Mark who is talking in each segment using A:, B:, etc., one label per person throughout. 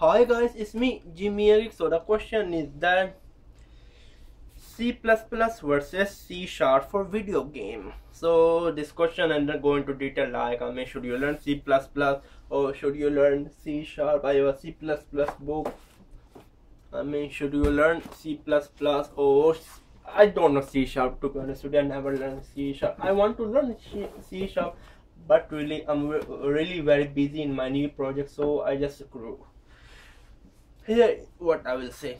A: Hi guys, it's me Jimmy a Geek. So the question is that C++ versus C sharp for video game. So this question and then go into detail like I mean should you learn C++ or should you learn C sharp? I have a C++ book. I mean should you learn C++ or I don't know C sharp to be honest with you. I never learned C sharp. I want to learn C sharp but really I'm really very busy in my new project so I just screw here what I will say.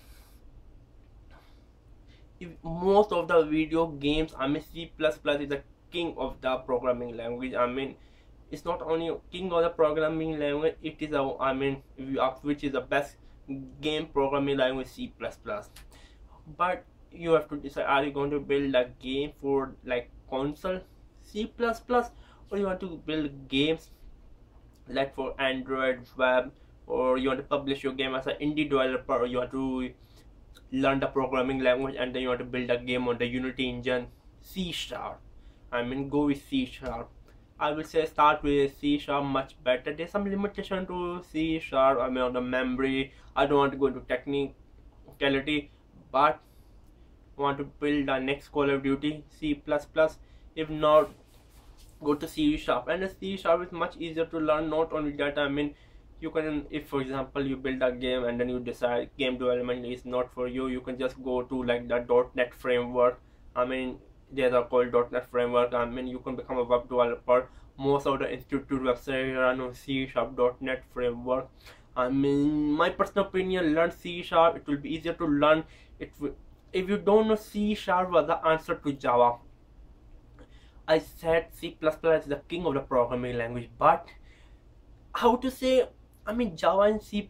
A: If most of the video games I mean C++ is the king of the programming language. I mean it's not only king of the programming language it is a I mean which is the best game programming language C++ but you have to decide are you going to build a game for like console C++ or you want to build games like for Android web or you want to publish your game as an indie developer or you want to learn the programming language and then you want to build a game on the Unity engine C sharp. I mean go with C sharp. I will say start with C sharp much better. There's some limitation to C sharp I mean on the memory. I don't want to go into technicality but want to build a next Call of Duty C++ plus. If not go to C sharp. And the C sharp is much easier to learn not only that I mean you can if for example you build a game and then you decide game development is not for you you can just go to like the .NET framework. I mean there's a called .NET framework. I mean you can become a web developer. Most of the institute websites run on C sharp .NET framework. I mean my personal opinion learn C sharp. It will be easier to learn. It if you don't know C sharp was the answer to Java? I said C++ is the king of the programming language, but how to say, I mean, Java and C++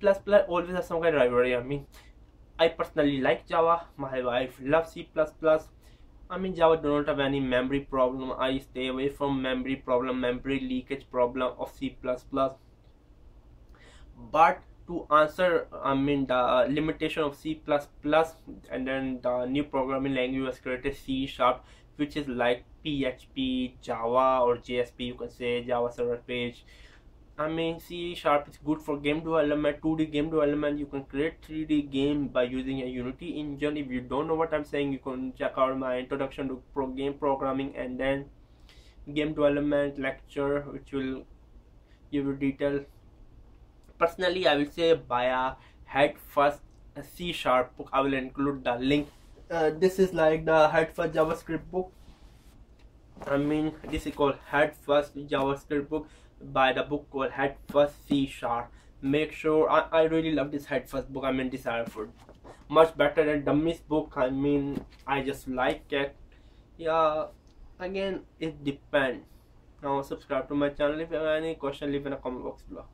A: always have some kind of rivalry. I mean, I personally like Java, my wife loves C++. I mean, Java do not have any memory problem. I stay away from memory problem, memory leakage problem of C++. But to answer, I mean, the limitation of C++ and then the new programming language was created C Sharp, which is like PHP, Java or JSP you can say Java server page I mean C sharp is good for game development 2D game development. You can create 3D game by using a Unity engine. If you don't know what I'm saying you can check out my introduction to pro game programming and then game development lecture which will give you detail personally I will say buy a head first C sharp book. I will include the link. Uh, this is like the head first JavaScript book. I mean this is called Head First JavaScript book by the book called Head First C Sharp. Make sure I, I really love this Head First book. I mean this uh, Alfred. Much better than Dummy's book. I mean I just like it. Yeah again it depends. Now subscribe to my channel if you have any question leave in the comment box below.